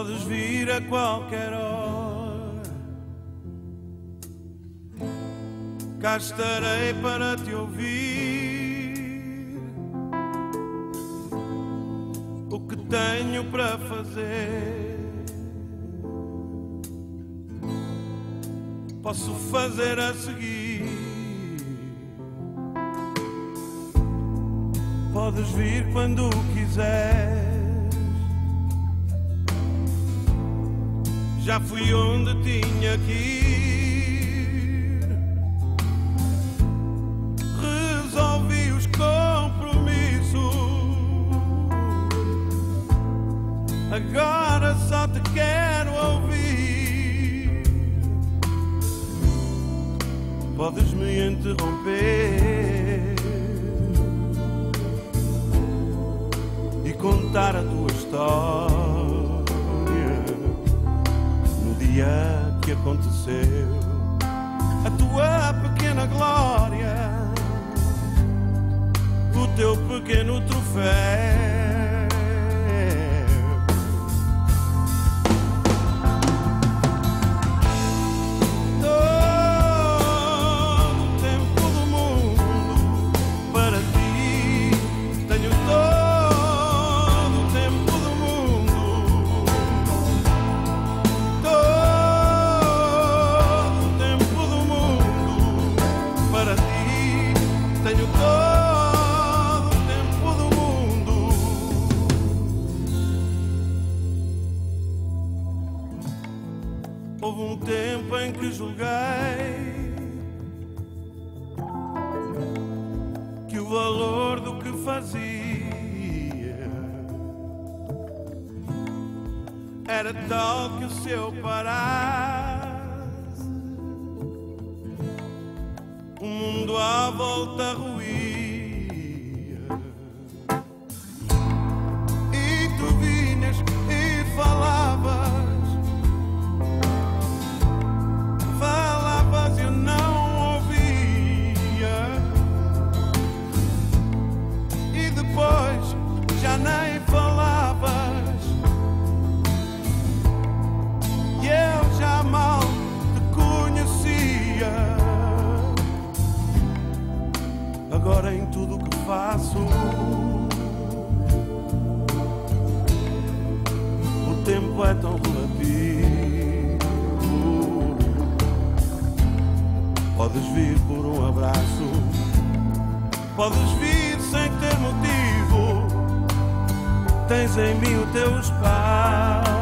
Podes vir a qualquer hora. Cá estarei para te ouvir. O que tenho para fazer? Posso fazer a seguir. Podes vir quando quiseres. Já fui onde tinha que ir. Resolvi os compromissos. Agora só te quero ouvir. Podes me interromper e contar a tua história aconteceu a tua pequena glória, o teu pequeno troféu. Houve um tempo em que julguei que o valor do que fazia era tal que se eu parasse o mundo à volta ruía. Agora em tudo que faço. O tempo é tão relativo. Podes vir por um abraço, podes vir sem ter motivo. Tens em mim o teu espaço.